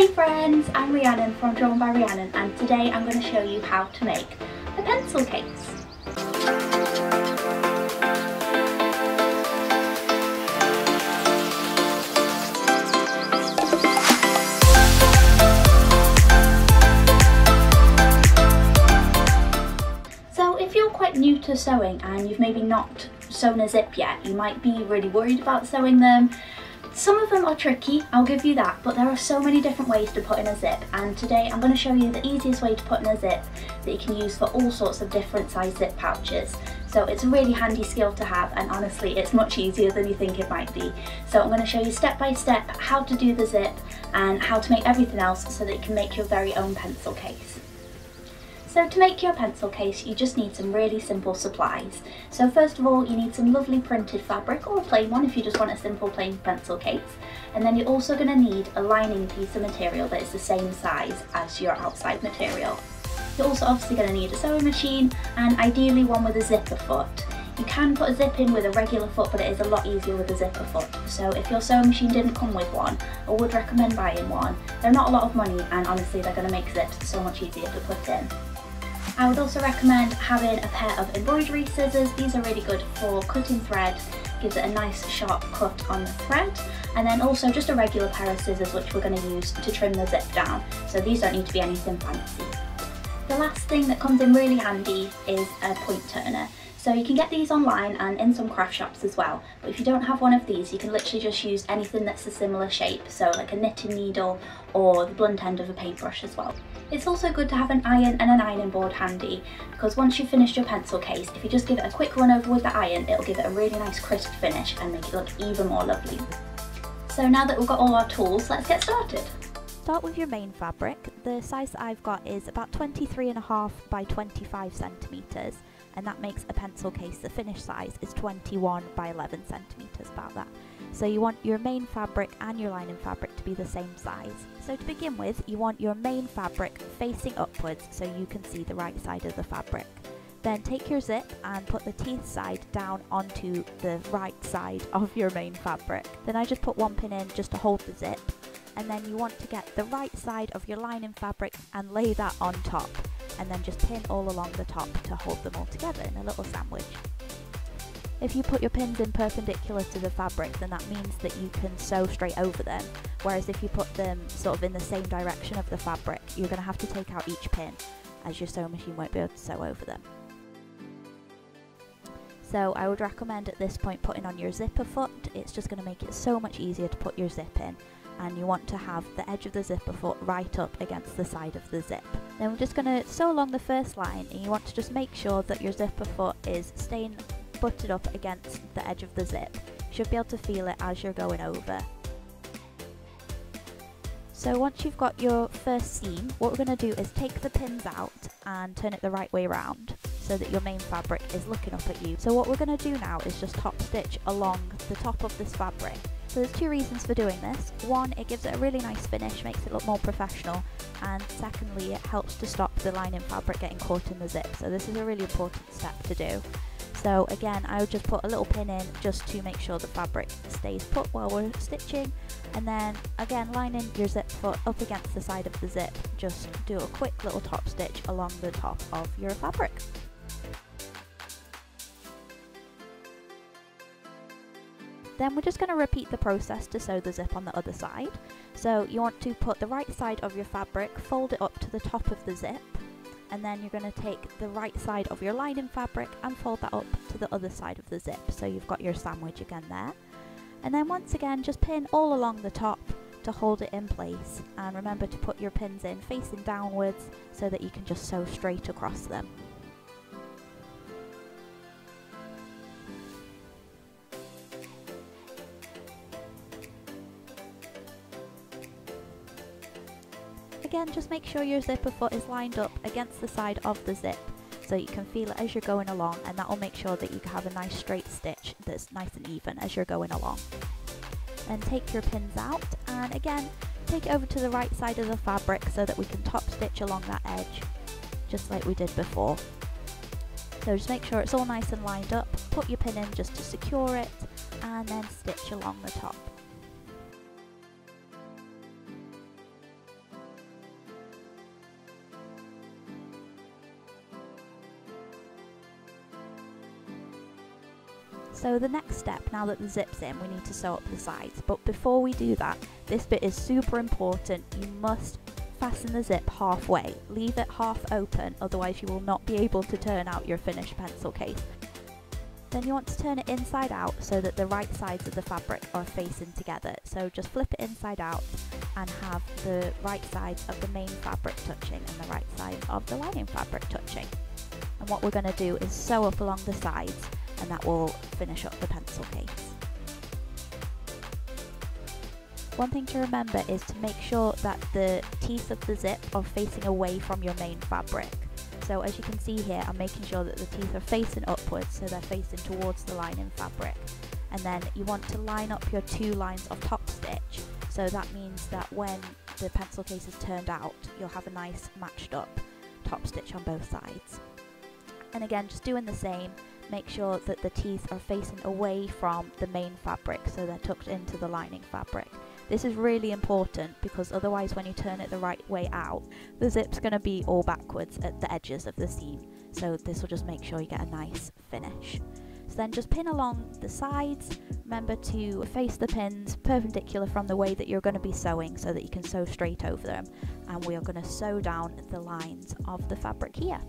Hey friends, I'm Rhiannon from Drawn by Rhiannon and today I'm going to show you how to make a pencil case. So if you're quite new to sewing and you've maybe not sewn a zip yet, you might be really worried about sewing them some of them are tricky, I'll give you that, but there are so many different ways to put in a zip and today I'm going to show you the easiest way to put in a zip that you can use for all sorts of different size zip pouches. So it's a really handy skill to have and honestly it's much easier than you think it might be. So I'm going to show you step by step how to do the zip and how to make everything else so that you can make your very own pencil case. So to make your pencil case you just need some really simple supplies. So first of all you need some lovely printed fabric or a plain one if you just want a simple plain pencil case and then you're also going to need a lining piece of material that is the same size as your outside material. You're also obviously going to need a sewing machine and ideally one with a zipper foot. You can put a zip in with a regular foot but it is a lot easier with a zipper foot. So if your sewing machine didn't come with one, I would recommend buying one. They're not a lot of money and honestly they're going to make zips so much easier to put in. I would also recommend having a pair of embroidery scissors. These are really good for cutting thread, gives it a nice sharp cut on the thread. And then also just a regular pair of scissors which we're going to use to trim the zip down. So these don't need to be anything fancy. The last thing that comes in really handy is a point turner. So you can get these online and in some craft shops as well. But if you don't have one of these, you can literally just use anything that's a similar shape. So like a knitting needle or the blunt end of a paintbrush as well. It's also good to have an iron and an ironing board handy because once you've finished your pencil case, if you just give it a quick run over with the iron, it'll give it a really nice crisp finish and make it look even more lovely. So now that we've got all our tools, let's get started. Start with your main fabric. The size that I've got is about 23 and a half by 25 centimetres and that makes a pencil case, the finished size is 21 by 11 centimetres, about that. So you want your main fabric and your lining fabric to be the same size. So to begin with, you want your main fabric facing upwards so you can see the right side of the fabric. Then take your zip and put the teeth side down onto the right side of your main fabric. Then I just put one pin in just to hold the zip. And then you want to get the right side of your lining fabric and lay that on top and then just pin all along the top to hold them all together in a little sandwich. If you put your pins in perpendicular to the fabric then that means that you can sew straight over them whereas if you put them sort of in the same direction of the fabric you're going to have to take out each pin as your sewing machine won't be able to sew over them. So I would recommend at this point putting on your zipper foot, it's just going to make it so much easier to put your zip in and you want to have the edge of the zipper foot right up against the side of the zip. Then we're just going to sew along the first line and you want to just make sure that your zipper foot is staying butted up against the edge of the zip. You should be able to feel it as you're going over. So once you've got your first seam, what we're going to do is take the pins out and turn it the right way around so that your main fabric is looking up at you. So what we're going to do now is just top stitch along the top of this fabric. So there's two reasons for doing this. One, it gives it a really nice finish, makes it look more professional, and secondly, it helps to stop the lining fabric getting caught in the zip. So this is a really important step to do. So again, I would just put a little pin in just to make sure the fabric stays put while we're stitching. And then again, lining your zip foot up against the side of the zip, just do a quick little top stitch along the top of your fabric. Then we're just going to repeat the process to sew the zip on the other side. So you want to put the right side of your fabric, fold it up to the top of the zip, and then you're going to take the right side of your lining fabric and fold that up to the other side of the zip. So you've got your sandwich again there. And then once again, just pin all along the top to hold it in place. And remember to put your pins in facing downwards so that you can just sew straight across them. Again, just make sure your zipper foot is lined up against the side of the zip so you can feel it as you're going along and that will make sure that you have a nice straight stitch that's nice and even as you're going along. Then take your pins out and again take it over to the right side of the fabric so that we can top stitch along that edge just like we did before. So just make sure it's all nice and lined up, put your pin in just to secure it and then stitch along the top. So the next step, now that the zip's in, we need to sew up the sides. But before we do that, this bit is super important. You must fasten the zip halfway. Leave it half open, otherwise you will not be able to turn out your finished pencil case. Then you want to turn it inside out so that the right sides of the fabric are facing together. So just flip it inside out and have the right sides of the main fabric touching and the right side of the lining fabric touching. And what we're going to do is sew up along the sides and that will finish up the pencil case. One thing to remember is to make sure that the teeth of the zip are facing away from your main fabric. So as you can see here, I'm making sure that the teeth are facing upwards so they're facing towards the lining fabric. And then you want to line up your two lines of top stitch. So that means that when the pencil case is turned out, you'll have a nice matched up top stitch on both sides. And again, just doing the same, make sure that the teeth are facing away from the main fabric so they're tucked into the lining fabric. This is really important because otherwise when you turn it the right way out, the zip's going to be all backwards at the edges of the seam. So this will just make sure you get a nice finish. So then just pin along the sides. Remember to face the pins perpendicular from the way that you're going to be sewing so that you can sew straight over them. And we are going to sew down the lines of the fabric here.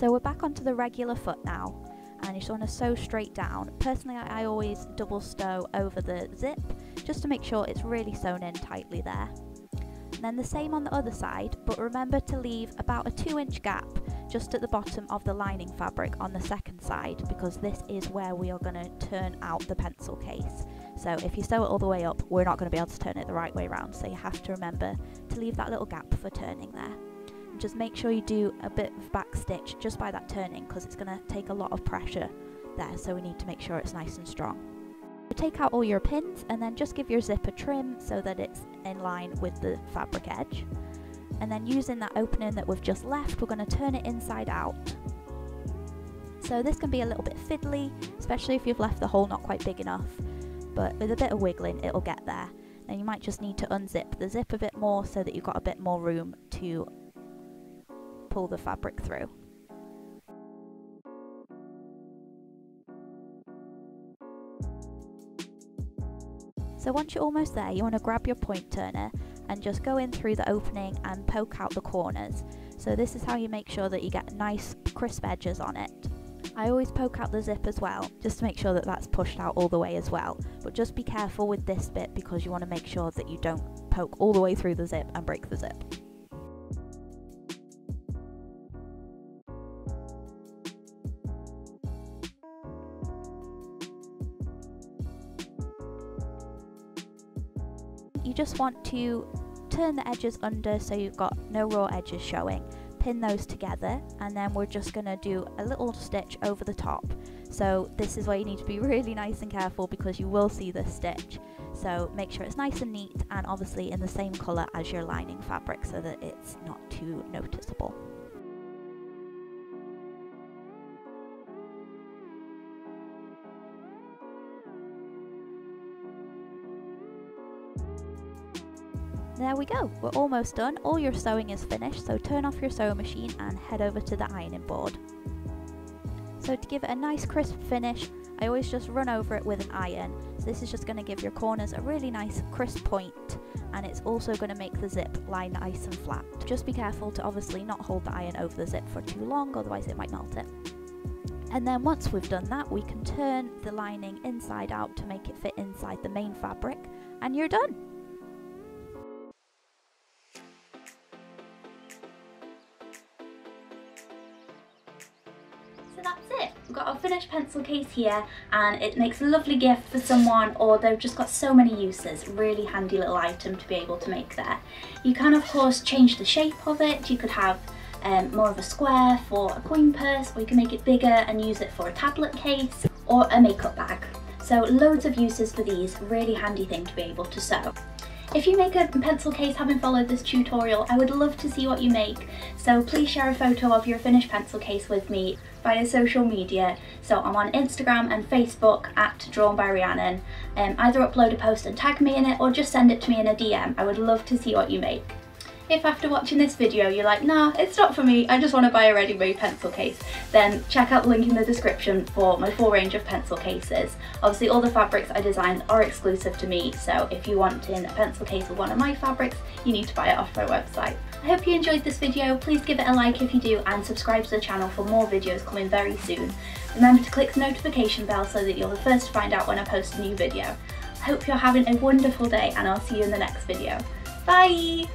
So we're back onto the regular foot now and you just want to sew straight down. Personally I, always double sew over the zip just to make sure it's really sewn in tightly there. And then the same on the other side but remember to leave about a 2 inch gap just at the bottom of the lining fabric on the second side because this is where we are going to turn out the pencil case. So if you sew it all the way up we're not going to be able to turn it the right way around so you have to remember to leave that little gap for turning there just make sure you do a bit of back stitch just by that turning because it's going to take a lot of pressure there so we need to make sure it's nice and strong. Take out all your pins and then just give your zip a trim so that it's in line with the fabric edge. And then using that opening that we've just left, we're going to turn it inside out. So this can be a little bit fiddly, especially if you've left the hole not quite big enough, but with a bit of wiggling it'll get there. Then you might just need to unzip the zip a bit more so that you've got a bit more room to pull the fabric through. So once you're almost there, you want to grab your point turner and just go in through the opening and poke out the corners. So this is how you make sure that you get nice crisp edges on it. I always poke out the zip as well, just to make sure that that's pushed out all the way as well. But just be careful with this bit because you want to make sure that you don't poke all the way through the zip and break the zip. You just want to turn the edges under so you've got no raw edges showing. Pin those together and then we're just going to do a little stitch over the top. So this is where you need to be really nice and careful because you will see this stitch. So make sure it's nice and neat and obviously in the same colour as your lining fabric so that it's not too noticeable There we go, we're almost done. All your sewing is finished, so turn off your sewing machine and head over to the ironing board. So to give it a nice crisp finish, I always just run over it with an iron. So this is just going to give your corners a really nice crisp point and it's also going to make the zip lie nice and flat. Just be careful to obviously not hold the iron over the zip for too long, otherwise it might melt it. And then once we've done that, we can turn the lining inside out to make it fit inside the main fabric and you're done. Pencil case here and it makes a lovely gift for someone or they've just got so many uses. Really handy little item to be able to make there. You can of course change the shape of it. You could have um, more of a square for a coin purse or you can make it bigger and use it for a tablet case or a makeup bag. So loads of uses for these, really handy thing to be able to sew. If you make a pencil case having followed this tutorial, I would love to see what you make, so please share a photo of your finished pencil case with me via social media. So I'm on Instagram and Facebook at Drawn by Rhiannon. Um, either upload a post and tag me in it or just send it to me in a DM. I would love to see what you make. If after watching this video you're like, nah, it's not for me, I just want to buy a ready-made pencil case, then check out the link in the description for my full range of pencil cases. Obviously all the fabrics I designed are exclusive to me, so if you want in a pencil case with one of my fabrics, you need to buy it off my website. I hope you enjoyed this video, please give it a like if you do and subscribe to the channel for more videos coming very soon. Remember to click the notification bell so that you're the first to find out when I post a new video. I hope you're having a wonderful day and I'll see you in the next video. Bye!